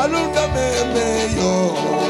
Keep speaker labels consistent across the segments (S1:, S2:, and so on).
S1: Malunga
S2: me me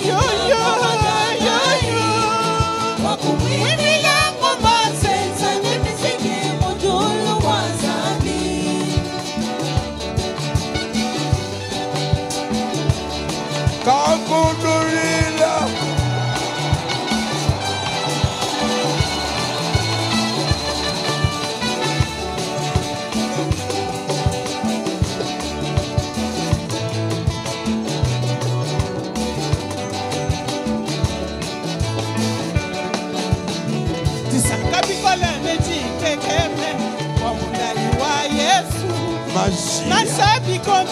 S2: Women! masia nasabika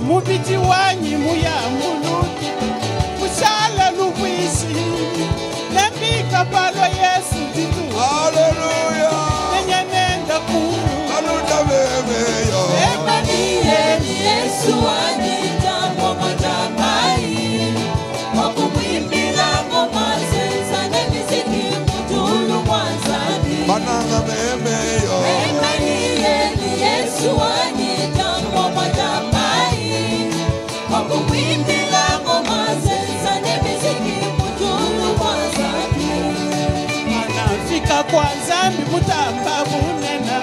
S2: mubiti wanyi muya muluti palo yesu
S3: ditu yesu
S2: wa kwa zambi mutamba
S1: munena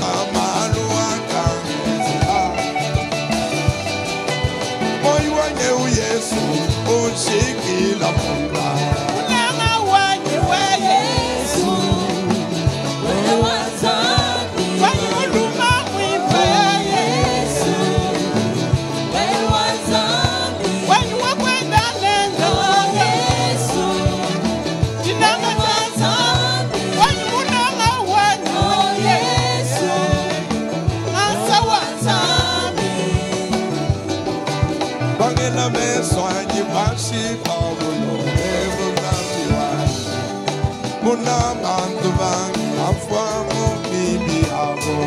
S1: na mantuba afua mu bibi abo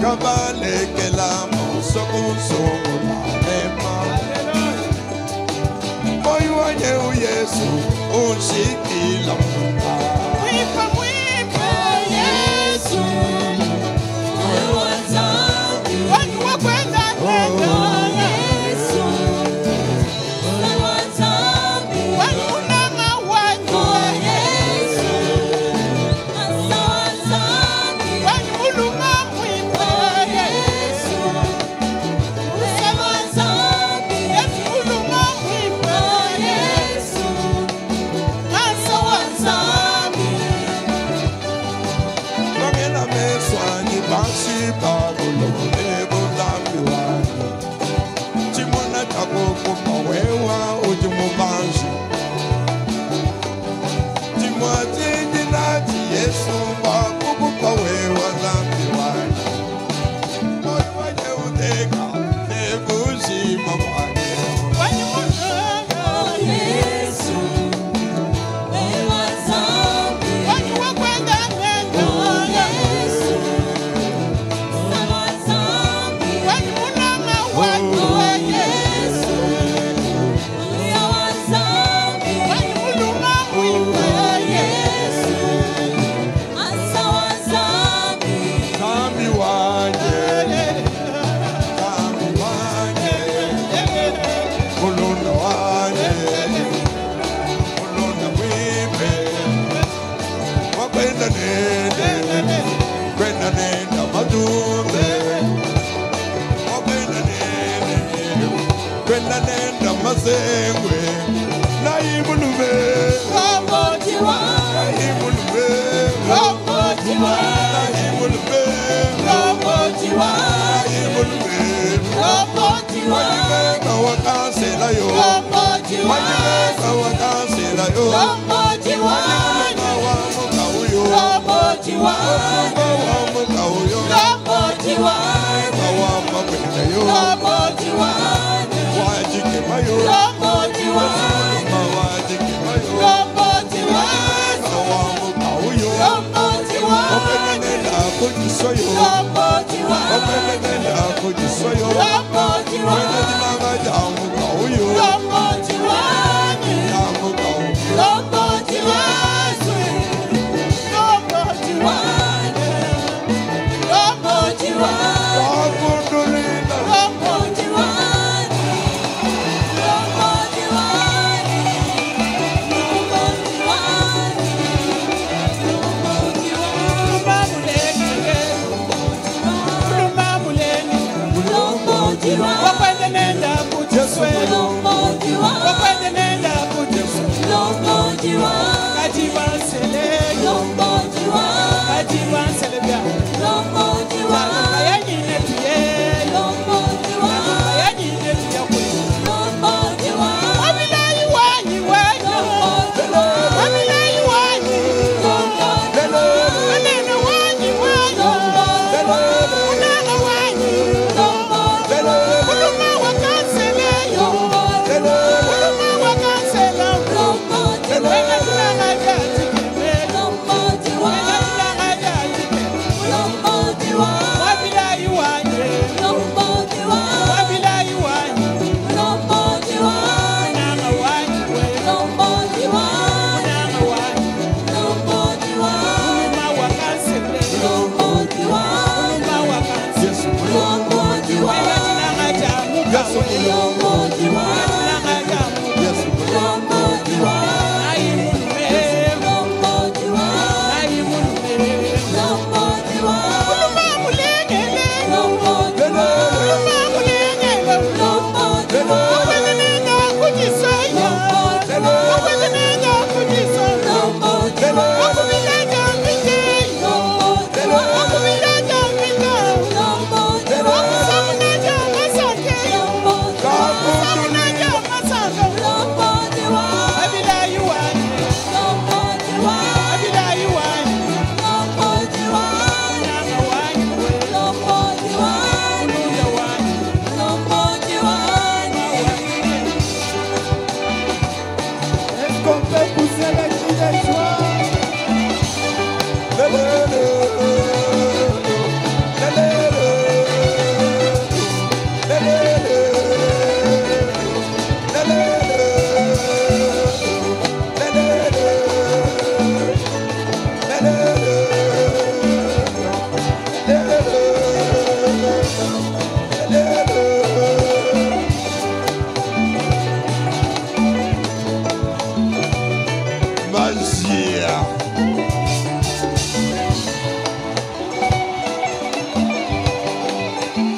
S1: kabalekela musokoso na. Mazengwe nayibulube nayibulube nayibulube nayibulube wanyibeka wakansela yo wanyibeka wakansela yo wanyibeka wajikema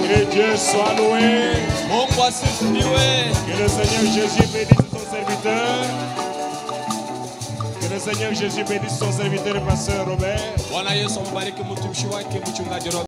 S4: Que Dieu soit loué.
S5: Asifiwe.
S4: Que le Seigneur Jésus bénisse son serviteur. Que le Seigneur Jésus bénisse son serviteur, pasteur
S5: Robert.